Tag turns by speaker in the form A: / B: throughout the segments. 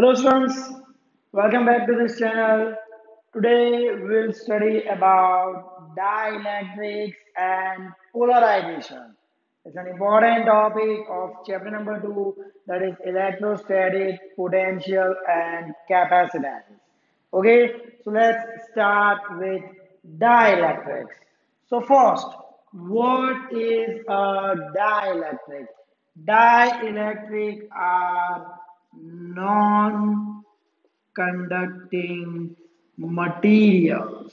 A: Hello students, welcome back to this channel. Today we'll study about dielectrics and polarization. It's an important topic of chapter number 2 that is electrostatic potential and capacitance. Okay, so let's start with dielectrics. So first, what is a dielectric? Dielectric are non-conducting materials.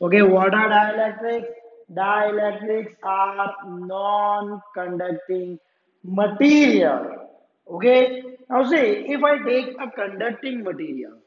A: Okay, what are dielectrics? Dielectrics are non-conducting material. Okay, now say if I take a conducting material,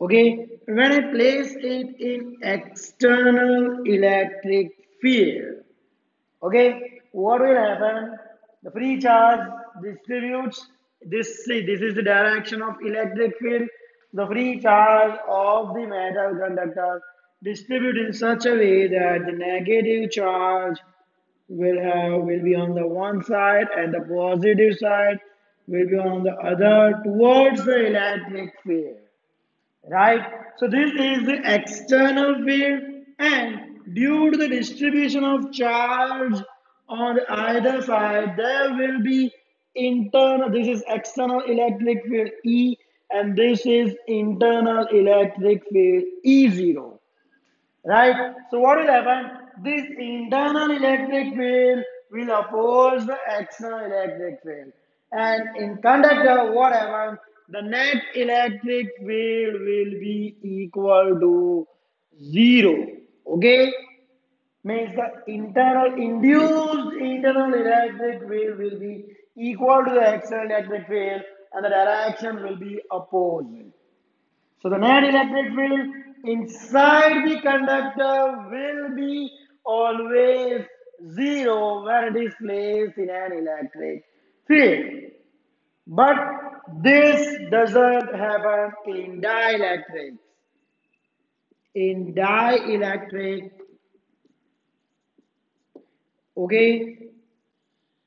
A: okay, when I place it in external electric field, okay, what will happen? The free charge distributes this see this is the direction of electric field. The free charge of the metal conductor distribute in such a way that the negative charge will have will be on the one side and the positive side will be on the other towards the electric field right so this is the external field and due to the distribution of charge on either side there will be internal this is external electric field E and this is internal electric field E0 right? So what will happen? This internal electric field will oppose the external electric field. And in conductor what happens? The net electric field will be equal to zero. Okay means the internal induced internal electric field will be equal to the external electric field and the direction will be opposite. So the net electric field inside the conductor will be always zero when it is placed in an electric field. But this doesn't happen in dielectrics. In dielectric, okay?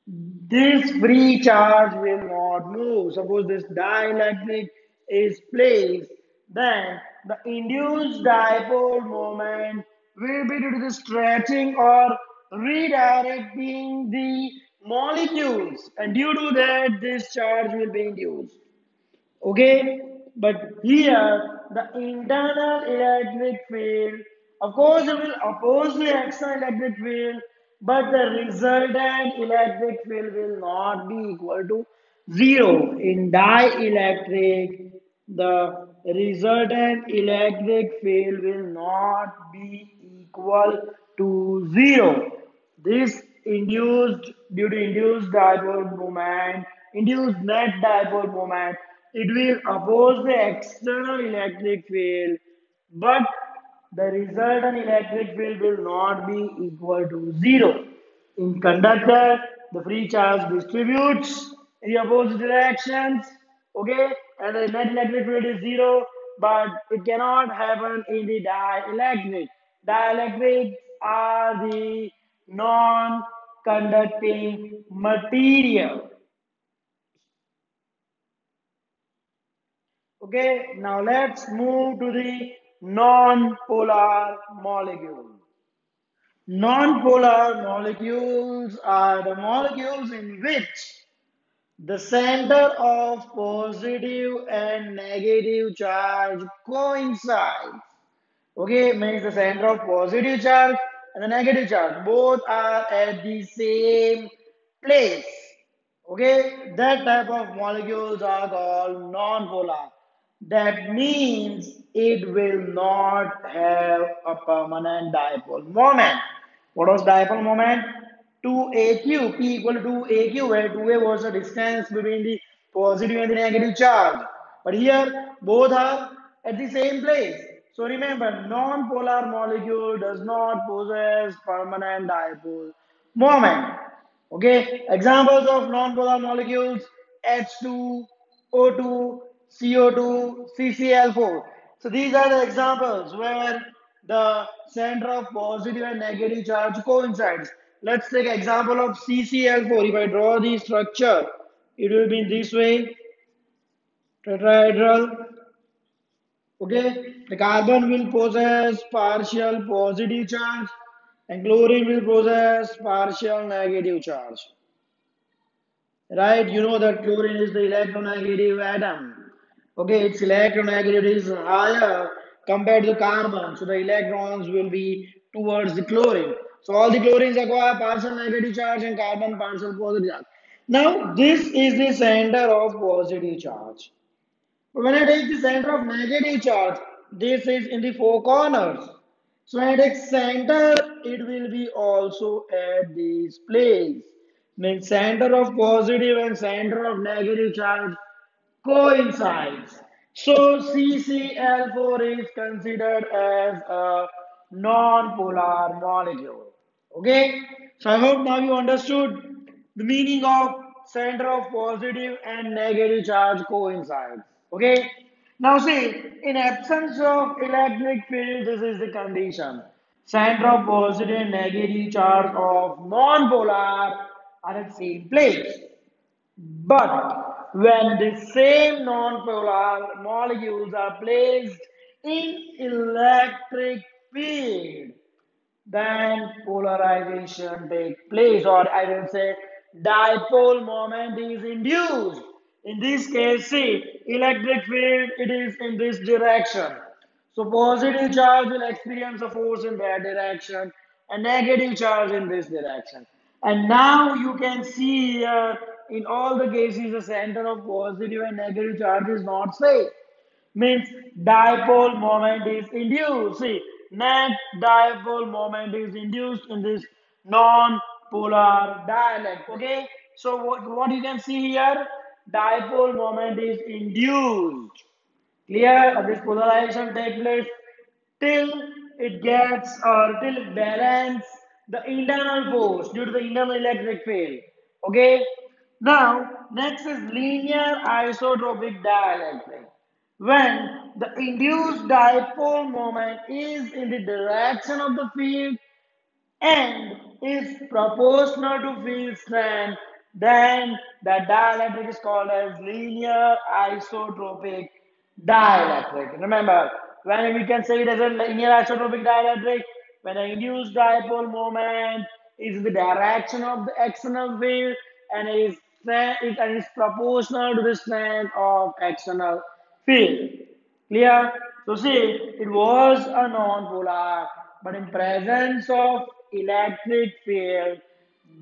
A: This free charge will not move. Suppose this dielectric is placed then the induced dipole moment will be due to the stretching or redirecting the molecules. And due to that this charge will be induced. Okay? But here the internal electric field of course it will oppose the external electric field but the resultant electric field will not be equal to zero. In dielectric, the resultant electric field will not be equal to zero. This induced due to induced dipole moment, induced net dipole moment, it will oppose the external electric field, but the resultant electric field will not be equal to zero. In conductor, the free charge distributes in the opposite directions, okay, and the net electric field is zero, but it cannot happen in the dielectric. Dielectrics are the non-conducting material. Okay, now let's move to the non-polar molecules. Non-polar molecules are the molecules in which the center of positive and negative charge coincides. Okay, means the center of positive charge and the negative charge both are at the same place. Okay, that type of molecules are called non-polar. That means it will not have a permanent dipole moment. What was dipole moment? 2aq, p equal to 2aq, where 2a was the distance between the positive and the negative charge. But here, both are at the same place. So remember, non-polar molecule does not possess permanent dipole moment. Okay, examples of non-polar molecules, H2, O2, CO2, CCl4. So these are the examples where the center of positive and negative charge coincides. Let's take example of CCl4. If I draw the structure, it will be in this way, tetrahedral. Okay, the carbon will possess partial positive charge and chlorine will possess partial negative charge. Right, you know that chlorine is the electronegative atom. Okay, its electron electronegativity is higher compared to carbon, so the electrons will be towards the chlorine. So all the chlorines acquire partial negative charge and carbon partial positive charge. Now this is the center of positive charge. When I take the center of negative charge, this is in the four corners. So when I take center, it will be also at this place. Means center of positive and center of negative charge coincides. So CCl4 is considered as a non-polar molecule. Okay, so I hope now you understood the meaning of center of positive and negative charge coincides. Okay, now see, in absence of electric field, this is the condition. Center of positive and negative charge of non-polar are at same place. But when the same non-polar molecules are placed in electric field, then polarization takes place, or I will say dipole moment is induced. In this case, see, electric field, it is in this direction. So positive charge will experience a force in that direction, and negative charge in this direction. And now you can see here, in all the cases, the center of positive and negative charge is not same. Means dipole moment is induced. See, net dipole moment is induced in this non-polar dielectric. Okay, so what, what you can see here, dipole moment is induced. Clear? This polarization takes place till it gets or till it balance the internal force due to the internal electric field. Okay. Now, next is linear isotropic dielectric when the induced dipole moment is in the direction of the field and is proportional to field strength, then the dielectric is called as linear isotropic dielectric. Remember, when we can say it as a linear isotropic dielectric, when the induced dipole moment is in the direction of the external field and is it is proportional to the strength of external field. Clear? So see, it was a non-polar, but in presence of electric field,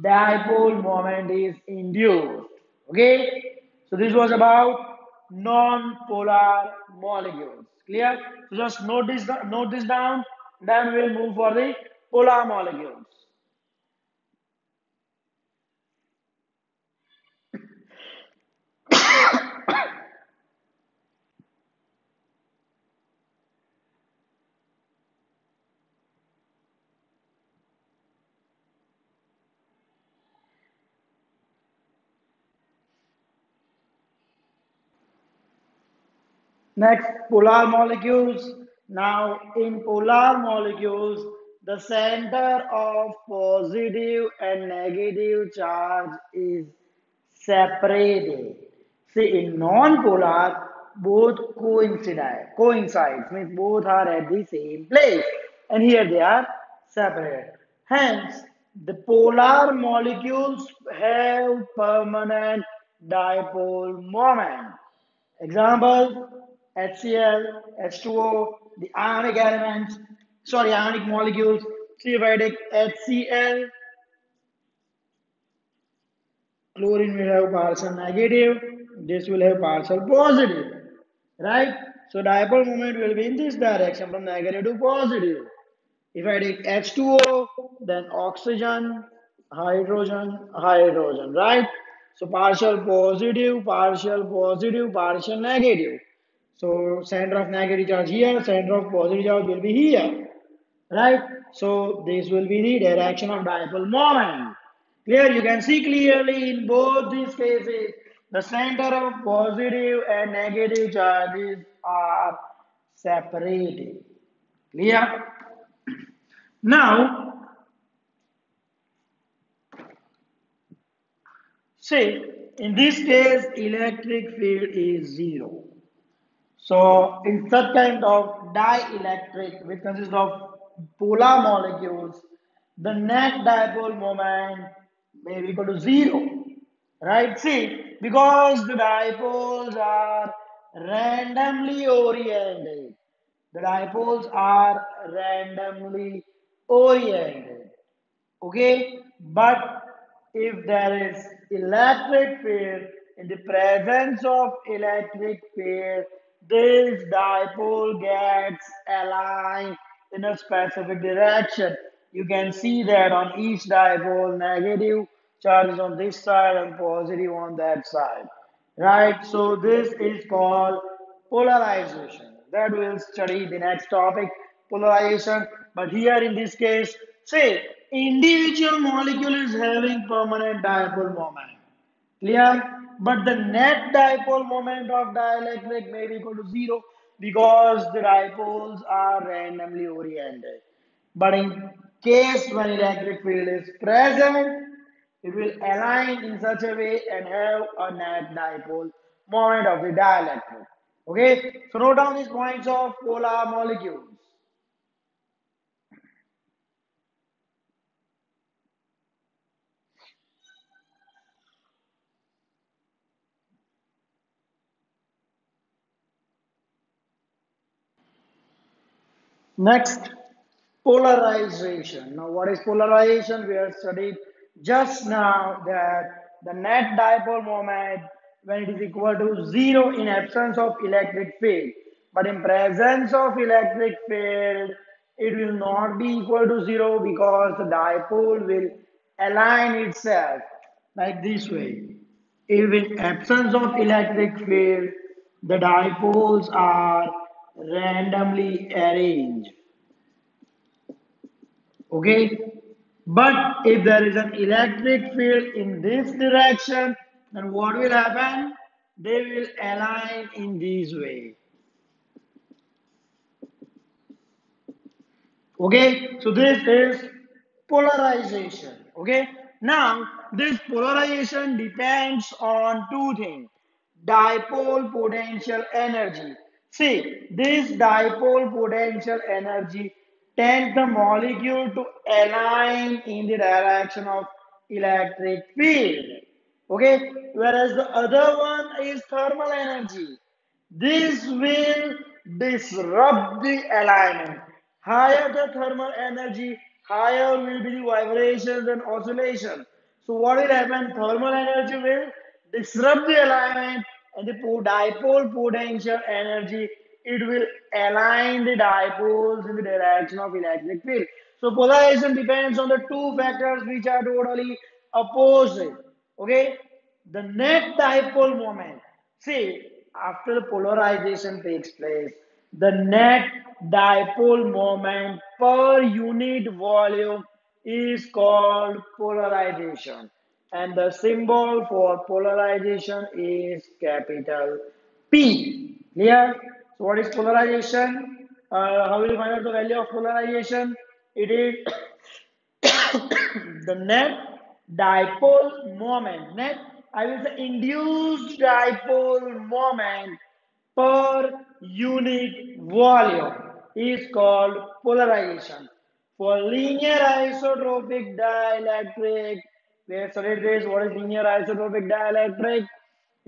A: dipole moment is induced. Okay? So this was about non-polar molecules. Clear? So just note this, note this down. Then we'll move for the polar molecules. Next, polar molecules. Now, in polar molecules, the center of positive and negative charge is separated. See, in non-polar, both coincide, coincides, means both are at the same place. And here they are separated. Hence, the polar molecules have permanent dipole moment. Example, HCl, H2O, the ionic elements, sorry, ionic molecules. See if I HCl, chlorine will have partial negative, this will have partial positive, right? So dipole moment will be in this direction from negative to positive. If I take H2O, then oxygen, hydrogen, hydrogen, right? So partial positive, partial positive, partial negative. So center of negative charge here, center of positive charge will be here, right? So this will be the direction of dipole moment. Here you can see clearly in both these cases, the center of positive and negative charges are separated. Clear? Now, say In this case, electric field is zero. So in such kind of dielectric, which consists of polar molecules, the net dipole moment may be equal to zero. Right? See, because the dipoles are randomly oriented. The dipoles are randomly oriented. Okay? But if there is electric field, in the presence of electric field, this dipole gets aligned in a specific direction. You can see that on each dipole, negative charge is on this side and positive on that side. Right? So this is called polarization. That we'll study the next topic, polarization. But here in this case, say individual molecule is having permanent dipole moment. Clear? But the net dipole moment of dielectric may be equal to zero because the dipoles are randomly oriented. But in case when electric field is present, it will align in such a way and have a net dipole moment of the dielectric. Okay, so note down these points of polar molecules. Next, polarization. Now, what is polarization? We have studied just now that the net dipole moment when it is equal to zero in absence of electric field, but in presence of electric field, it will not be equal to zero because the dipole will align itself like this way. If in absence of electric field, the dipoles are randomly arranged. Okay, but if there is an electric field in this direction, then what will happen? They will align in this way. Okay, so this is polarization. Okay, now this polarization depends on two things dipole potential energy. See, this dipole potential energy tends the molecule to align in the direction of electric field. Okay, whereas the other one is thermal energy. This will disrupt the alignment. Higher the thermal energy, higher will be the vibrations and oscillation. So what will happen? Thermal energy will disrupt the alignment and the dipole potential energy, it will align the dipoles in the direction of electric field. So polarization depends on the two factors which are totally opposite. Okay, the net dipole moment. See, after the polarization takes place, the net dipole moment per unit volume is called polarization and the symbol for polarization is capital P. Clear? So what is polarization? Uh, how will you find out the value of polarization? It is the net dipole moment. Net, I will say induced dipole moment per unit volume is called polarization. For linear isotropic dielectric, have studied this. What is linear isotropic dielectric?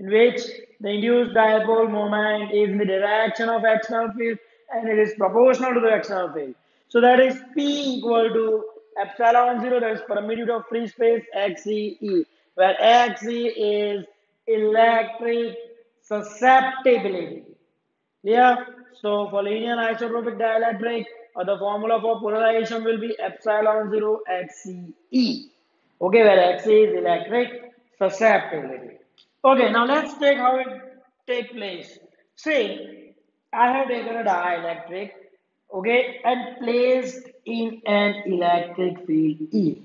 A: In which the induced dipole moment is in the direction of external field and it is proportional to the external field. So that is P equal to epsilon 0, that is permittivity of free space XE, where XE is electric susceptibility. Yeah, so for linear isotropic dielectric, uh, the formula for polarization will be epsilon 0 XE. Okay, where X is electric susceptibility. Okay, now let's take how it take place. Say, I have taken a dielectric, okay, and placed in an electric field E.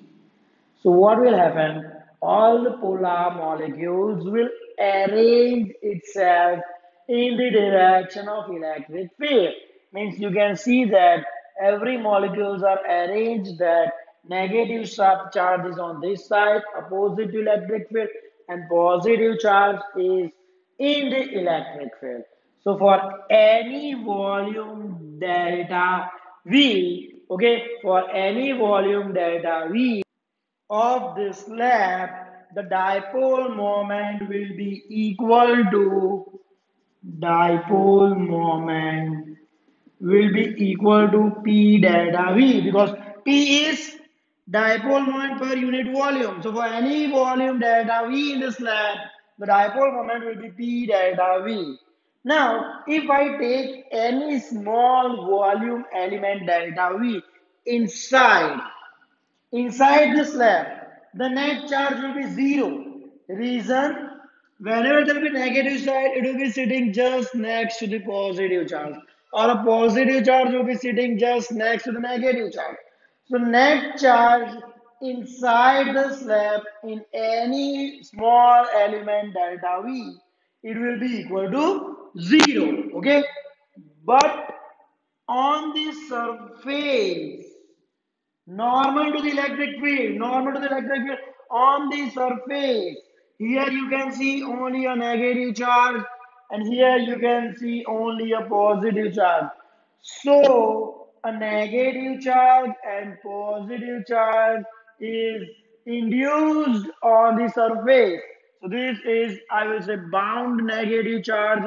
A: So what will happen? All the polar molecules will arrange itself in the direction of electric field. Means you can see that every molecules are arranged that negative charge is on this side, opposite to electric field, and positive charge is in the electric field. So for any volume delta V, okay, for any volume delta V of this slab, the dipole moment will be equal to dipole moment will be equal to P delta V because P is dipole moment per unit volume. So for any volume delta V in the slab, the dipole moment will be P delta V. Now, if I take any small volume element delta V inside, inside the slab, the net charge will be zero. Reason, whenever there will be negative side, it will be sitting just next to the positive charge. Or a positive charge will be sitting just next to the negative charge. So net charge inside the slab in any small element delta V, it will be equal to zero. Okay. But on the surface, normal to the electric field, normal to the electric field on the surface. Here you can see only a negative charge and here you can see only a positive charge. So a negative charge and positive charge is induced on the surface. So this is, I will say, bound negative charge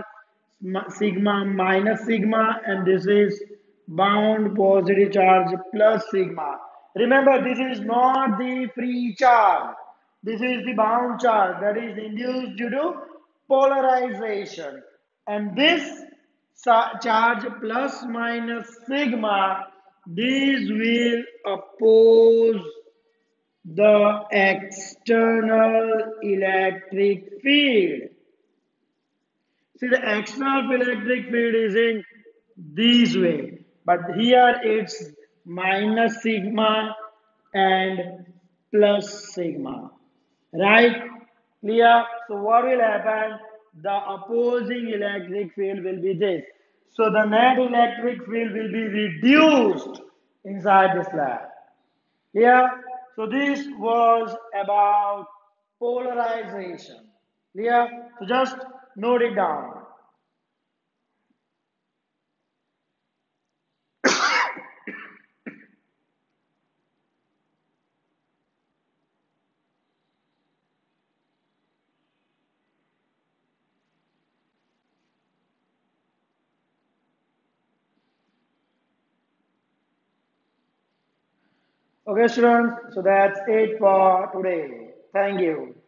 A: sigma minus sigma and this is bound positive charge plus sigma. Remember, this is not the free charge. This is the bound charge that is induced due to polarization. And this charge plus minus sigma, these will oppose the external electric field. See, the external electric field is in this way, but here it's minus sigma and plus sigma, right? Clear? So what will happen? The opposing electric field will be this. So the net electric field will be reduced inside the slab. Clear? So this was about polarization. Clear? So just note it down. Okay, students, so that's it for today. Thank you.